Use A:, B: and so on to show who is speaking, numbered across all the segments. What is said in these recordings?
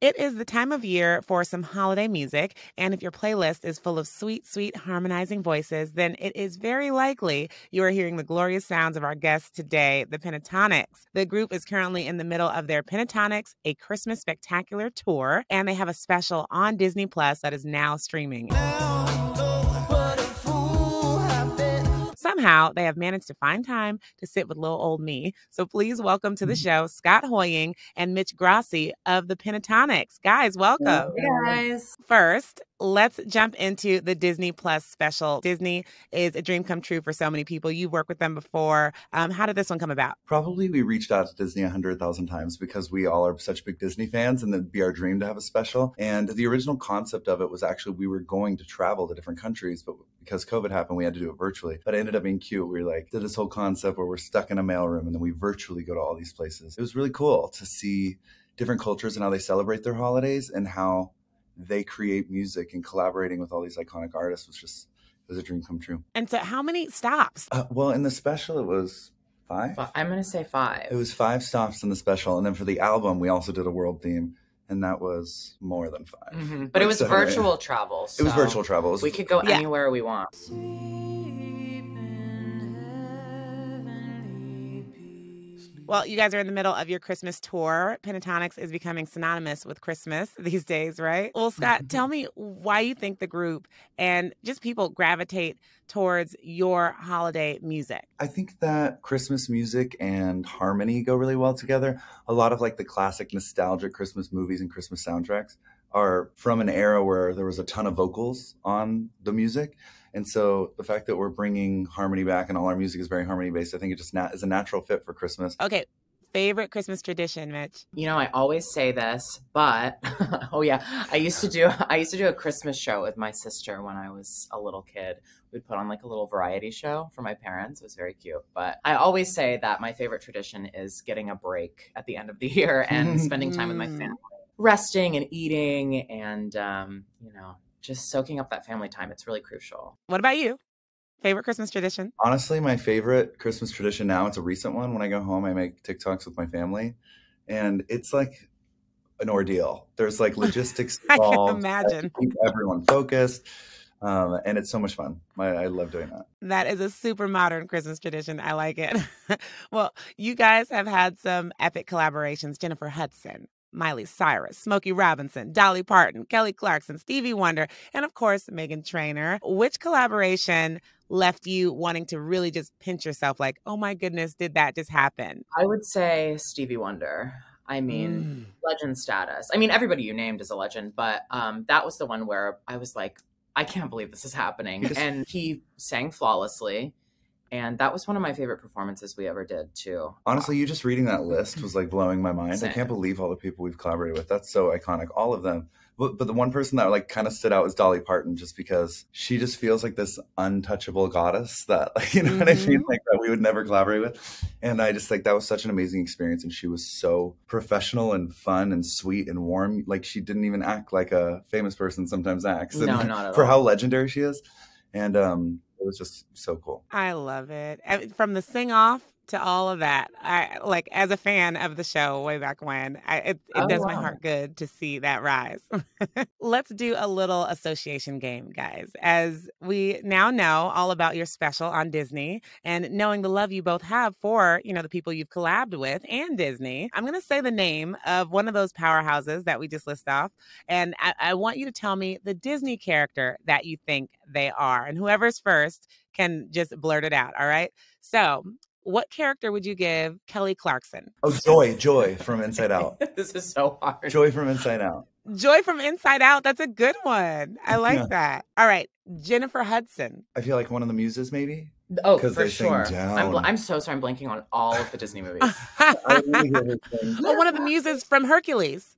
A: It is the time of year for some holiday music, and if your playlist is full of sweet, sweet harmonizing voices, then it is very likely you are hearing the glorious sounds of our guests today, the Pentatonix. The group is currently in the middle of their Pentatonix, A Christmas Spectacular tour, and they have a special on Disney Plus that is now streaming. Somehow they have managed to find time to sit with little old me. So please welcome to the mm. show Scott Hoying and Mitch Grassi of the Pentatonix. Guys, welcome.
B: Hey guys.
A: First, let's jump into the Disney Plus special. Disney is a dream come true for so many people. You've worked with them before. Um, how did this one come about?
C: Probably we reached out to Disney a hundred thousand times because we all are such big Disney fans, and it'd be our dream to have a special. And the original concept of it was actually we were going to travel to different countries, but because COVID happened, we had to do it virtually. But it ended up being cute. We were like did this whole concept where we're stuck in a mailroom and then we virtually go to all these places. It was really cool to see different cultures and how they celebrate their holidays and how they create music and collaborating with all these iconic artists was just it was a dream come true.
A: And so, how many stops?
C: Uh, well, in the special, it was five.
B: I'm gonna say five.
C: It was five stops in the special, and then for the album, we also did a world theme, and that was more than 5
B: mm-hmm. But it was so, virtual travel.
C: So it was virtual travel. Was,
B: we could go yeah. anywhere we want.
A: Well, you guys are in the middle of your Christmas tour. Pentatonix is becoming synonymous with Christmas these days, right? Well, Scott, tell me why you think the group and just people gravitate towards your holiday music.
C: I think that Christmas music and harmony go really well together. A lot of like the classic nostalgic Christmas movies and Christmas soundtracks are from an era where there was a ton of vocals on the music. And so the fact that we're bringing harmony back and all our music is very harmony based, I think it just nat- is a natural fit for Christmas.
A: Okay. Favorite Christmas tradition, Mitch?
B: You know, I always say this, but oh yeah, I used to do I used to do a Christmas show with my sister when I was a little kid. We'd put on like a little variety show for my parents. It was very cute. But I always say that my favorite tradition is getting a break at the end of the year and spending time with my family, resting and eating and um, you know, just soaking up that family time. It's really crucial.
A: What about you? Favorite Christmas tradition?
C: Honestly, my favorite Christmas tradition now, it's a recent one. When I go home, I make TikToks with my family. And it's like an ordeal. There's like logistics
A: involved. I can imagine.
C: keep everyone focused. Um, and it's so much fun. I, I, love doing that.
A: That is a super modern Christmas tradition. I like it. well, you guys have had some epic collaborations. Jennifer Hudson, Miley Cyrus, Smokey Robinson, Dolly Parton, Kelly Clarkson, Stevie Wonder, and of course, Meghan Trainor. Which collaboration left you wanting to really just pinch yourself like, oh my goodness, did that just happen?
B: I would say Stevie Wonder. I mean, mm. legend status. I mean, everybody you named is a legend, but um, that was the one where I was like, I can't believe this is happening. and he sang flawlessly and that was one of my favorite performances we ever did too.
C: Honestly, you just reading that list was like blowing my mind. Same. I can't believe all the people we've collaborated with. That's so iconic, all of them. But, but the one person that like kind of stood out was Dolly Parton, just because she just feels like this untouchable goddess that like, you know mm-hmm. what I mean, mm-hmm. like that we would never collaborate with. And I just like that was such an amazing experience, and she was so professional and fun and sweet and warm. Like she didn't even act like a famous person sometimes acts.
B: No, and, not at
C: for
B: all.
C: how legendary she is. And um, was just so cool.
A: I love it. From the sing off to all of that. I like as a fan of the show way back when. I, it, it oh, does wow. my heart good to see that rise. Let's do a little association game, guys. As we now know all about your special on Disney and knowing the love you both have for, you know, the people you've collabed with and Disney, I'm going to say the name of one of those powerhouses that we just list off. And I, I want you to tell me the Disney character that you think they are. And whoever's first can just blurt it out. All right. So what character would you give Kelly Clarkson?
C: Oh, Joy, Joy from Inside Out.
B: this is so hard.
C: Joy from Inside Out.
A: Joy from Inside Out. That's a good one. I like yeah. that. All right, Jennifer Hudson.
C: I feel like one of the muses, maybe.
B: Oh, for sure. I'm, bl- I'm, so sorry. I'm blanking on all of the Disney movies. really
A: well, oh, one of the muses from Hercules.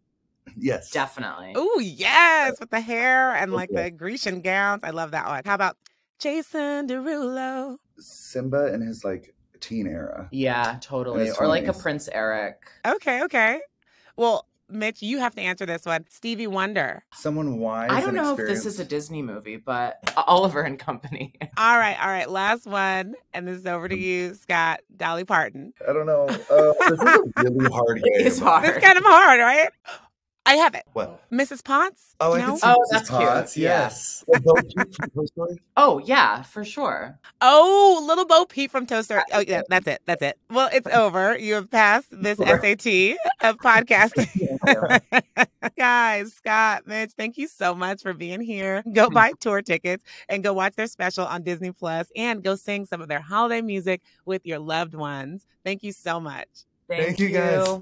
C: Yes,
B: definitely.
A: Oh, yes, with the hair and like okay. the Grecian gowns. I love that one. How about Jason Derulo?
C: Simba and his like teen era.
B: Yeah, totally. Or like a Prince Eric.
A: Okay, okay. Well, Mitch, you have to answer this one. Stevie Wonder.
C: Someone wise.
B: I don't know if this is a Disney movie, but Oliver and Company.
A: all right, all right. Last one, and this is over to you, Scott. Dolly Parton.
C: I don't know. Uh, this is a really hard game.
B: It's hard.
A: It's kind of hard, right? I have it.
C: What?
A: Mrs. Potts?
C: Oh, I
A: no?
C: can see
B: Oh,
C: Mrs.
B: that's cute.
C: Potts,
B: Yeah.
C: Yes. Or Bo Peep from Toy Story.
B: Oh yeah, for sure.
A: Oh, little Bo Peep from Toaster. Oh, yeah, that's it. That's it. Well, it's over. You have passed this SAT of podcasting. Guys, Scott, Mitch, thank you so much for being here. Go buy tour tickets and go watch their special on Disney Plus and go sing some of their holiday music with your loved ones. Thank you so much.
C: Thank you, guys.